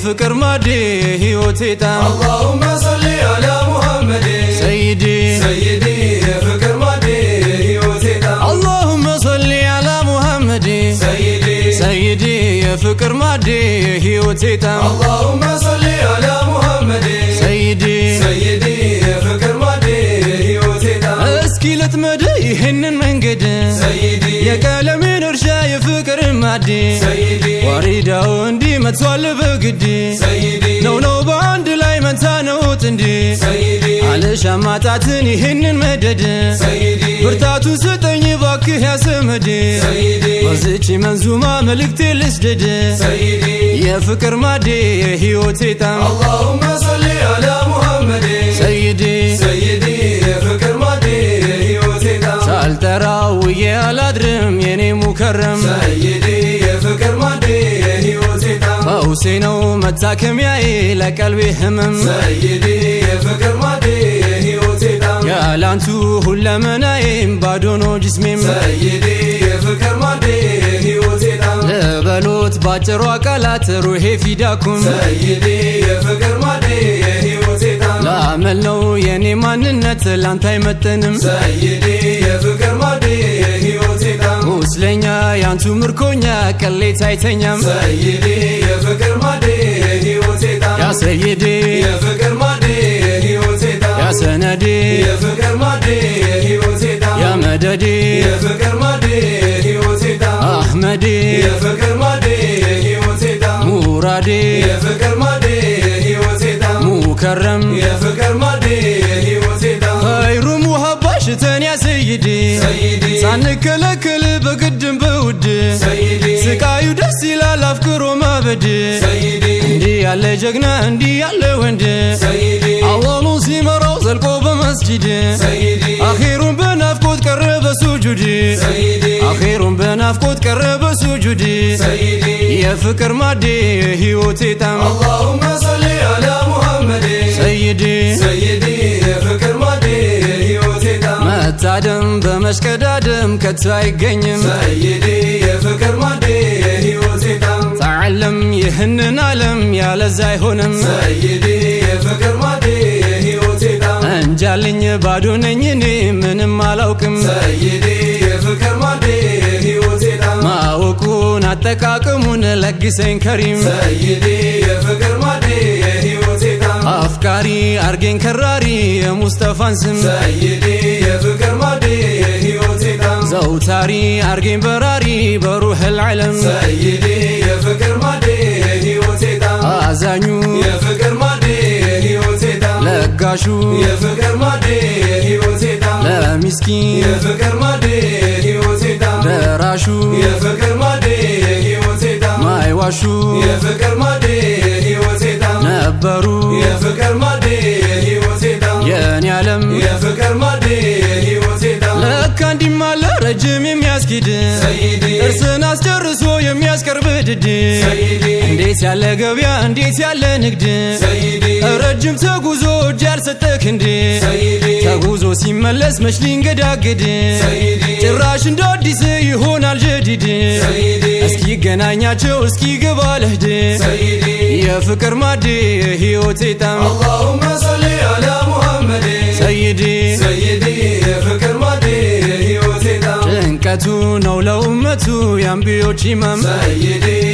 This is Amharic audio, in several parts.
بفكر مادي هيوتي تام اللهم صل على محمد. سيدي. سيدي بفكر مادي هيوتي تام اللهم صل على محمد. سيدي. سيدي يا فكر مادي هيوتي تام اللهم صل على محمد. سيدي. سيدي يا فكر مادي هيوتي تام اسكيلت مدي هن من سيدي. يا كلامي ናዲ ዋሪዳው እንዲ መቷል በግዲ ነው ነው በአንድ ላይ መንታ ነው እንዲ አለሻ ማጣትን ይህንን መደድ ብርታቱ ስጠኝ ባክህ ያሰመድ በዝቺ መንዙማ መልእክቴ ልስደድ የፍቅር ማዴ የህይወቴ ጣም አላሁመ ሰሊ ሳልጠራው ውዬ አላድርም የኔ ሙከረም ሰይዲ ሁሴነው መታከሚያዬ ለቀልቤ ህመም። ሰይዴ የፍቅር ያላንቱ ሁለመናዬም ባዶ ነው ጅስሜም። ሰይዴ የፍቅር ማዴ ቃላት ሩሄ ፊዳኩም ላመል ነው የኔ ማንነት ላንተ አይመጥንም። ሰይዴ የፍቅር ማዴ የህይወቴ ቁስለኛ ያንቱ ምርኮኛ ቀሌት አይተኛም። ሰይዴ የፍቅር ማዴ የህይወቴ ጣም የፍቅር ማዴ የህይወቴ ጣም ሰነዴ የፍቅር ማዴ የህይወቴ መደዴ አህመዴ የፍቅር ማዴ የህይወቴ ሙራዴ የፍቅር ማዴ የህይወቴ ጣም ሙከረም። ሳንከለከል በግድም በውድ ስቃዩ ደስ ይላል አፍቅሮ ማበድ እንዲህ ያለ ጀግና እንዲህ ያለ ወንድ አወሉ ሲመራው ዘልቆ በመስጅድ አኼሩን በናፍቆት ቀረበ ሱጁድ አኼሩን በናፍቆት ቀረበ ሱጁድ የፍቅር ማዴ ህይወቴ ጣም አላሁመ ሰሊ አላ ሙሐመድ ሰይዲ ሰይዲ የፍቅር ጣም መታደም በመሽቀዳደም ከቶ አይገኝም። ሰይዲ የፍቅር ማዴ ሕይወቴ ጣም ተዓለም ይህንን ዓለም ያለዛ አይሆንም። ሰይዲ የፍቅር ማዴ ሕይወቴ ጣም እንጃልኝ ባዶ ነኝ እኔ ምንም አላውቅም። ሰይዲ የፍቅር ማዴ ሕይወቴ ጣም ማወቁን አጠቃቀሙን ለግሰኝ ከሪም። ሰይዲ የፍቅር ማዴ ሕይወቴ ጣም አፍቃሪ አርጌን ከራሪ የሙስጠፋን ስም። ሕይወቴ ጣም ዘውታሪ አርጌን በራሪ በሩህ ልዓለም ሰይዲ የፍቅር ማዴ ሕይወቴ ጣም አዛኙ የፍቅር ማዴ ሕይወቴ ጣም ለጋሹ የፍቅር ማዴ ሕይወቴ ጣም ለሚስኪን የፍቅር ማዴ ሕይወቴ ጣም ደራሹ የፍቅር ማዴ ሕይወቴ ጣም ማይዋሹ የፍቅር ማዴ ሕይወቴ መስጊድ እርስን አስጨርሶ የሚያስቀርብ ድድ እንዴት ያለ ገበያ እንዴት ያለ ንግድ ረጅም ተጉዞ እጅ ያልሰጠ ክንድ ተጉዞ ሲመለስ መች ሊንገዳግድ ጭራሽ እንደ አዲስ ይሆናል ጀዲድ እስኪገናኛቸው እስኪ ገባ ለህድ የፍቅር ማድ የህይወቴ ጣም አላሁመ ሰሊ ጭንቀቱ ነው ለኡመቱ የአንቢዮች ኢማም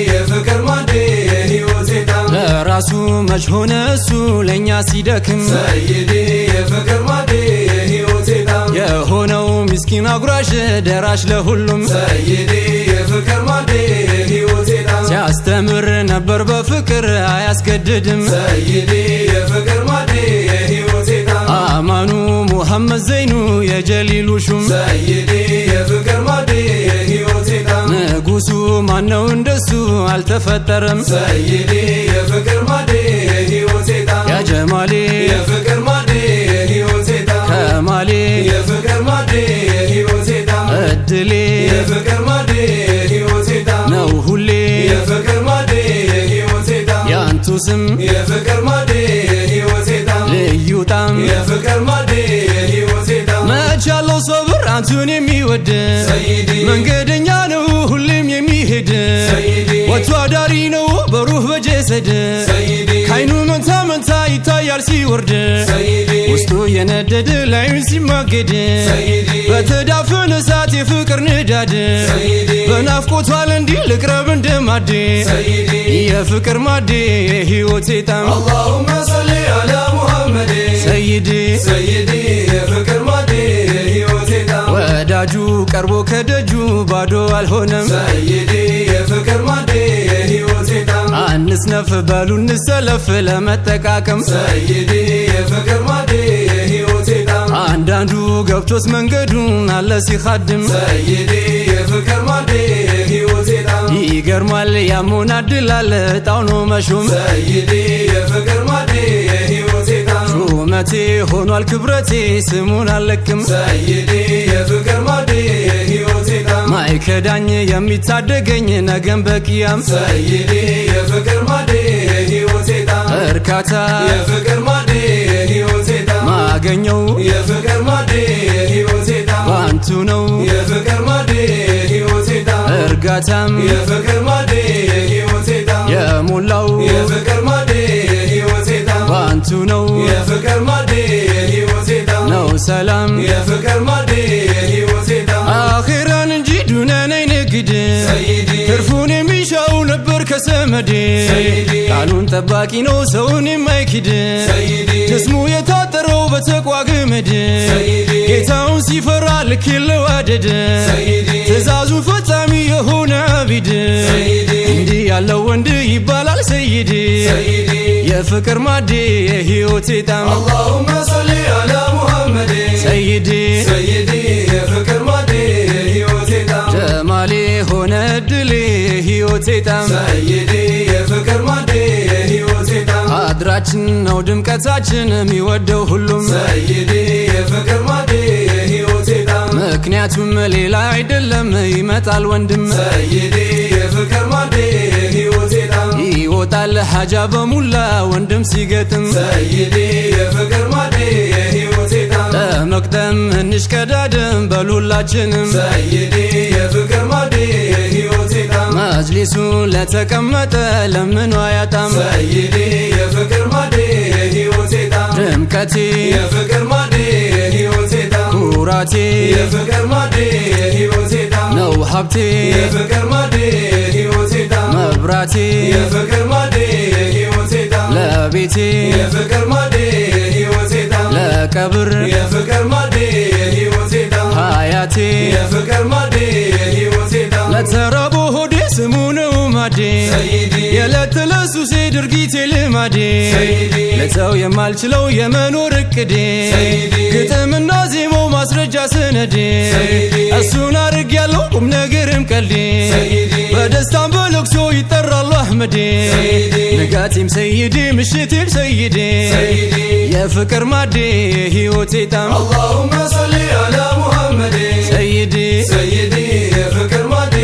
የፍቅር ማዴ ጣም ለራሱ መች ሆነ እሱ? ለእኛ ሲደክም የፍቅር ማዴ ጣም የሆነው ምስኪን አጉራሽ ደራሽ ለሁሉም የፍቅር ማዴ ጣም ሲያስተምር ነበር በፍቅር አያስገድድም። የፍቅር ማዴ ጣም አማኑ ሙሐመድ ዘይኑ የጀሊሉ ሹም ሰይዲ ንጉሱ ማነው? እንደሱ አልተፈጠረም። ሰይዲ የፍቅር ማዴ ሕይወቴ ጣም ያ ጀማሌ የሚወድ መንገደኛ ነው ሁሌም የሚሄድ። ወቶ አዳሪ ነው በሩህ በጀሰድ ከአይኑ መንታ መንታ ይታያል ሲወርድ። ውስጡ የነደድ ላዩን ሲማገድ። በተዳፈነ እሳት የፍቅር ንዳድ። በናፍቆቷል እንዲህ ልቅረብ እንደማዴ የፍቅር ማዴ የህይወቴ ጣም አላሁመ ሰሊ አላ ሙሐመድ። ሰይዴ ሰይዴ ቀርቦ ከደጁ ባዶ አልሆነም። ሰይዲ የፍቅር ማዴ የህይወቴ ጣም አንስነፍ በሉ እንሰለፍ ለመጠቃቀም። ሰይዲ የፍቅር ማዴ የህይወቴ ጣም አንዳንዱ ገብቶት መንገዱን አለ ሲኻድም ሰይዲ የፍቅር ማዴ የህይወቴ ጣም ይገርማል ያሞናድላል ጣውኖ መሾም። ሰይዲ የፍቅር ማዴ የህይወቴ ሹመቴ ሆኗል ክብረቴ ስሙን አልለቅም። ሰይዲ የፍቅር ማዴ የህይወቴ ጣም ማይከዳኝ የሚታደገኝ ነገም በቅያም ሰይዲ የፍቅር ማዴ የህይወቴ ጣም እርካታ የፍቅር ማዴ የህይወቴ ጣም ማገኘው የፍቅር ማዴ የህይወቴ ጣም ባንቱ ነው የፍቅር ማዴ የህይወቴ ጣም እርጋታም የፍቅር ማዴ የህይወቴ ጣም የሞላው የፍቅር ማዴ ባንቱ ነው። የፍቅር ማዴ የህይወቴ ጣም ነው ሰላም። የፍቅር ማዴ የህይወቴ ጣም አኼራን እንጂ ንግድ ሰይዲ ትርፉን የሚሻው ነበር ከሰመድ። ሰይዲ ቃሉን ጠባቂ ነው ሰውን የማይክድ። ጅስሙ የታጠረው በተቋ ገመድ ጌታውን ሲፈራ ልክ ይለዋደድ ሰይዲ ትእዛዙ ፈጻሚ የሆነ አቢድ። እንዲህ ያለው ወንድ ይባላል ሰይድ የፍቅር ማዲ የህይወቴ ጣም አላሁመ ሰሊ አላ ሙሐመድ። ሰይዲ ሰይዲ የፍቅር ማዲ የህይወቴ ጣም ጀማሌ ሆነ ድሌ የህይወቴ ጣም ሰይዲ የፍቅር ማዲ የህይወቴ ጣም አድራችን ነው ድምቀታችን የሚወደው ሁሉም። ሰይዲ የፍቅር ማዲ የህይወቴ ጣም ምክንያቱም ሌላ አይደለም ይመጣል ወንድም። ሰይዲ የፍቅር ማዲ ይወጣል ሀጃ በሙላ ወንድም ሲገጥም ሰይዲ የፍቅር ማዴ የህይወቴ ጣም ለመቅደም እንሽቀዳድም በሉላችንም ሰይዲ የፍቅር ማዴ የህይወቴ ጣም መጅሊሱ ለተቀመጠ ለምኑ አያጣም ሰይዲ የፍቅር ማዴ የህይወቴ ጣም ድምቀቴ የፍቅር ማዴ የህይወቴ ጣም ኩራቴ የፍቅር ማዴ የህይወቴ ጣም ነው ሀብቴ የፍቅር ማዴ የህይወቴ መብራቴ የፍቅር ማዴ የህይወቴ ጣም ለቤቴ የፍቅር ማዴ የህይወቴ ጣም ለቀብር የፍቅር ማዴ የህይወቴ ጣም ሀያቴ የፍቅር ማዴ የህይወቴ ጣም ለተራቦ ሆዴ ስሙ ነው ማዴ የዕለት ተዕለት ሱሴ ድርጊቴ ልማዴ ለሰው የማልችለው የመኖር እቅዴ ግጥምና ዜማው ማስረጃ ሰነዴ እሱን አርግ ያለው ቁም ነገርም ቀልዴ ዘመዴ ንጋቴም ሰይዴ ምሽቴም ሰይዴ የፍቅር ማዴ ህይወቴ ጣም አላሁመ ሰሊ አላ ሙሐመዴ ሰይዴ የፍቅር ማዴ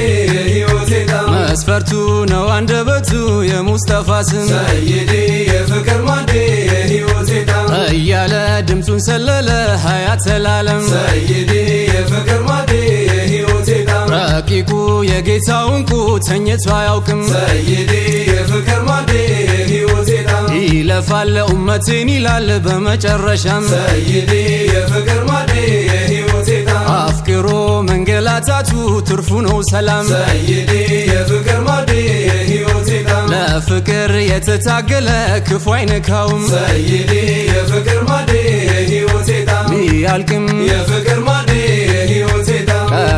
ህይወቴ ጣም መስፈርቱ ነው አንደበቱ የሙስጠፋ ስም። ሰይዴ የፍቅር ማዴ የህይወቴ ጣም እያለ ድምፁን ሰለለ ሀያት ሰላለም ሰይዴ የፍቅር ማዴ ረቂቁ የጌታው እንቁ ተኝቶ አያውቅም ሰይዲ የፍቅር ማዴ የህይወቴ ጣም ይለፋል ይላል በመጨረሻም። ሰይዲ የፍቅር ማዴ የህይወቴ ጣም አፍቅሮ መንገላታቱ ትርፉ ነው ሰላም። ሰይዲ የፍቅር ማዴ የህይወቴ ጣም ለፍቅር የተታገለ ክፉ አይነካውም። ሰይዲ የፍቅር ማዴ የህይወቴ ጣም ቢያልቅም የፍቅር ማዴ የህይወቴ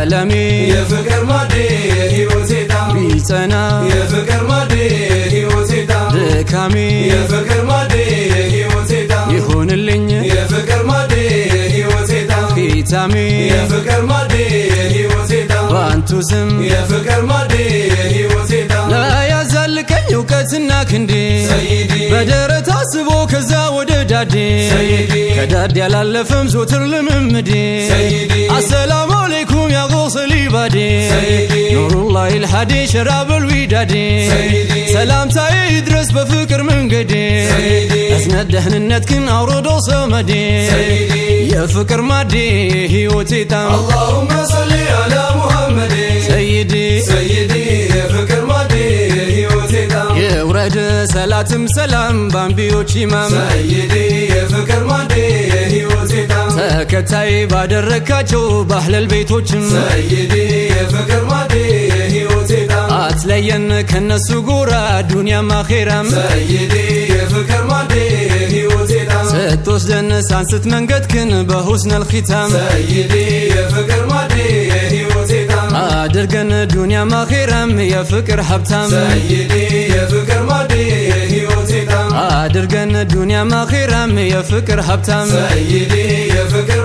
ቀለሜ የፍቅር ማዴ የህይወቴ ጣም ቢጸና የፍቅር ማዴ የህይወቴ ጣም ድካሜ የፍቅር ማዴ የህይወቴ ጣም ይሁንልኝ የፍቅር ማዴ የህይወቴ ጣም ፊታሜ የፍቅር ማዴ የህይወቴ ጣም በአንቱ ስም የፍቅር ማዴ የህይወቴ ጣም ለያዛልቀኝ እውቀትና ክንዴ በደረት አስቦ ከዛ ወደ ዳዴ ሰይዲ ከዳድ ያላለፈም ዞትር ልምምዴ አሰላሙ አለይኩም يا ابو صليبادي نور الله الحدي شراب الودادي سلام يدرس بفكر من قدي اسند دهنتكن أورد وصمدي يا فكر مادي هيوتي تام. اللهم صل على محمد. سيدي. سيدي يا فكر مادي هيوتي تام. يا ورد سلام بامبيوتشي مام سيدي يا فكر مادي. ተከታይ ባደረካቸው ባህለል ቤቶችም ሰይዲ የፍቅር ማዴ የህይወቴ ጣም አትለየን ከነሱ ጎራ ዱንያም አኼራም ሰይዲ የፍቅር ማዴ የህይወቴ ጣም ስትወስደን ሳንስት መንገድክን በሁስነል ኺታም ሰይዲ የፍቅር ማዴ የህይወቴ ጣም አድርገን ዱንያም አኼራም የፍቅር ሀብታም ሰይዲ የፍቅር ማዴ የህይወቴ ጣም አድርገን ዱንያም አኼራም የፍቅር ሀብታም ሰይዲ የፍቅር